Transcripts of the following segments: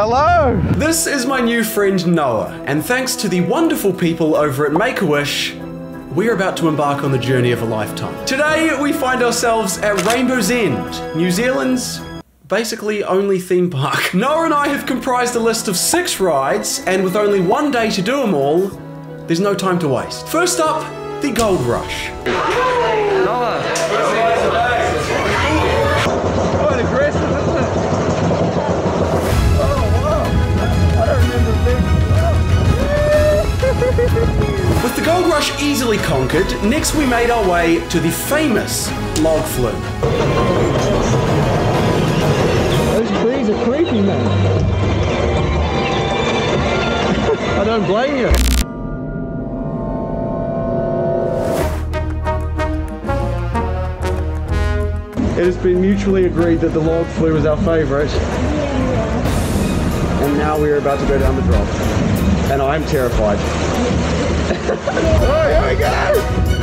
Hello! This is my new friend Noah, and thanks to the wonderful people over at Make a Wish, we're about to embark on the journey of a lifetime. Today, we find ourselves at Rainbow's End, New Zealand's basically only theme park. Noah and I have comprised a list of six rides, and with only one day to do them all, there's no time to waste. First up, the Gold Rush. Quite easily conquered, next we made our way to the famous log flume. Those trees are creepy, man. I don't blame you. It has been mutually agreed that the log flume is our favourite. And now we are about to go down the drop. And I'm terrified. Here we go!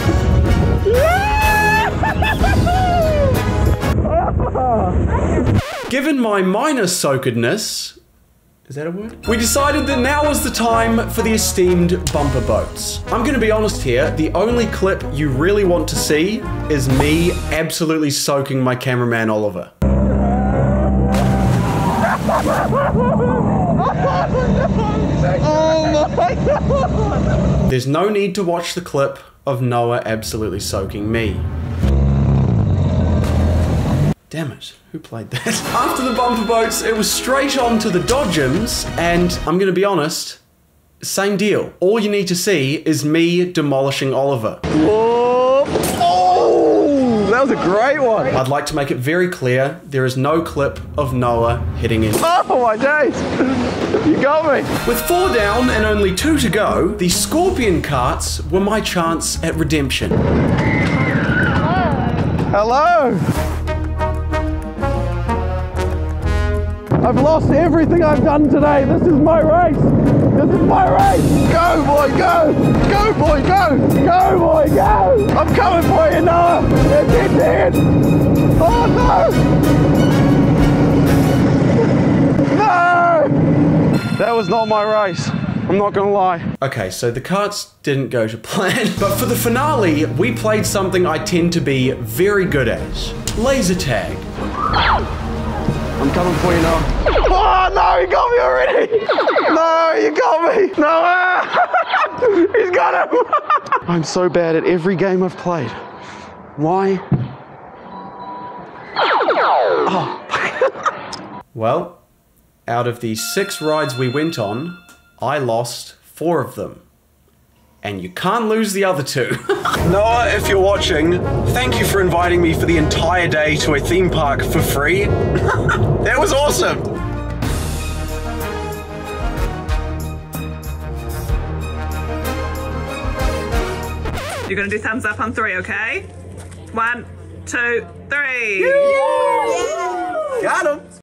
Given my minor soakedness, is that a word? We decided that now was the time for the esteemed bumper boats. I'm gonna be honest here, the only clip you really want to see is me absolutely soaking my cameraman Oliver. Oh my god! There's no need to watch the clip of Noah absolutely soaking me. Damn it, who played that? After the bumper boats, it was straight on to the Dodgems, and I'm gonna be honest, same deal. All you need to see is me demolishing Oliver. That was a great one. I'd like to make it very clear there is no clip of Noah hitting in. Oh my days! You got me. With four down and only two to go, the Scorpion Karts were my chance at redemption. Hello. I've lost everything I've done today. This is my race. This is my race. Go, boy, go. Go, boy, go. Go, boy, go. I'm coming for you, Noah. It's in dead. Oh, no. No. That was not my race. I'm not going to lie. Okay, so the carts didn't go to plan, but for the finale, we played something I tend to be very good at laser tag. I'm coming for you now. Oh no, he got me already! No, you got me! No! ah! He's got him! I'm so bad at every game I've played. Why? Well, out of the six rides we went on, I lost four of them. And you can't lose the other two. Noah, if you're watching, thank you for inviting me for the entire day to a theme park for free. that was awesome. You're gonna do thumbs up on three, okay? One, two, three. Got him.